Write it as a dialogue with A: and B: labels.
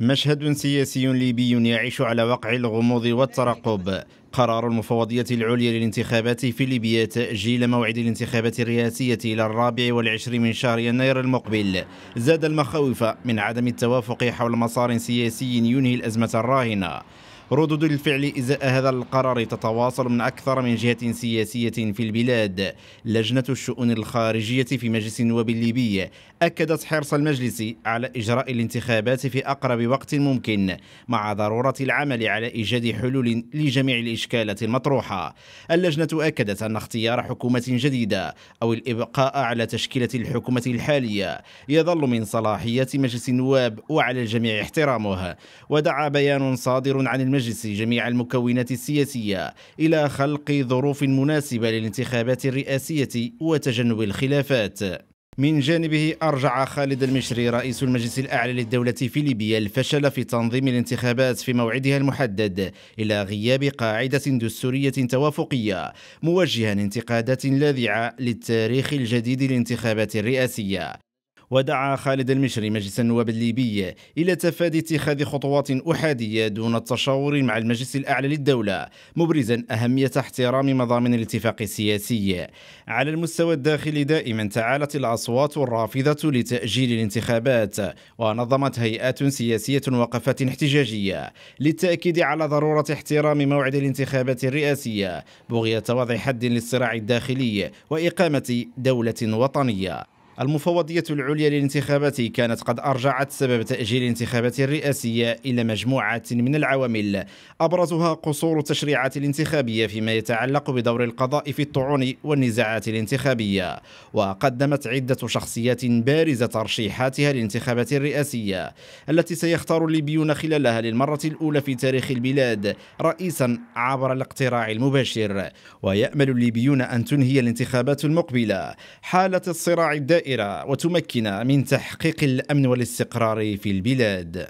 A: مشهد سياسي ليبي يعيش على وقع الغموض والترقب. قرار المفوضية العليا للانتخابات في ليبيا تأجيل موعد الانتخابات الرئاسية إلى الرابع والعشرين من شهر يناير المقبل. زاد المخاوف من عدم التوافق حول مسار سياسي ينهي الأزمة الراهنة. ردود الفعل إزاء هذا القرار تتواصل من أكثر من جهة سياسية في البلاد. لجنة الشؤون الخارجية في مجلس النواب الليبي أكدت حرص المجلس على إجراء الانتخابات في أقرب وقت ممكن مع ضرورة العمل على إيجاد حلول لجميع الإشكالات المطروحة. اللجنة أكدت أن اختيار حكومة جديدة أو الإبقاء على تشكيلة الحكومة الحالية يظل من صلاحيات مجلس النواب وعلى الجميع احترامه. ودعا بيان صادر عن المجلس المجلس جميع المكونات السياسية إلى خلق ظروف مناسبة للانتخابات الرئاسية وتجنب الخلافات. من جانبه أرجع خالد المشري رئيس المجلس الأعلى للدولة في ليبيا الفشل في تنظيم الانتخابات في موعدها المحدد إلى غياب قاعدة دستورية توافقية موجها انتقادات لاذعة للتاريخ الجديد للانتخابات الرئاسية. ودعا خالد المشري مجلس النواب الليبي إلى تفادي اتخاذ خطوات أحادية دون التشاور مع المجلس الأعلى للدولة مبرزا أهمية احترام مضامن الاتفاق السياسي. على المستوى الداخلي دائما تعالت الأصوات الرافضة لتأجيل الانتخابات ونظمت هيئات سياسية وقفات احتجاجية للتأكيد على ضرورة احترام موعد الانتخابات الرئاسية بغية وضع حد للصراع الداخلي وإقامة دولة وطنية. المفوضية العليا للانتخابات كانت قد أرجعت سبب تأجيل الانتخابات الرئاسية إلى مجموعة من العوامل. أبرزها قصور التشريعات الانتخابية فيما يتعلق بدور القضاء في الطعون والنزاعات الانتخابية. وقدمت عدة شخصيات بارزة ترشيحاتها للانتخابات الرئاسية التي سيختار الليبيون خلالها للمرة الأولى في تاريخ البلاد رئيسا عبر الاقتراع المباشر. ويأمل الليبيون أن تنهي الانتخابات المقبلة حالة الصراع الدائم الدائرة وتمكن من تحقيق الأمن والاستقرار في البلاد.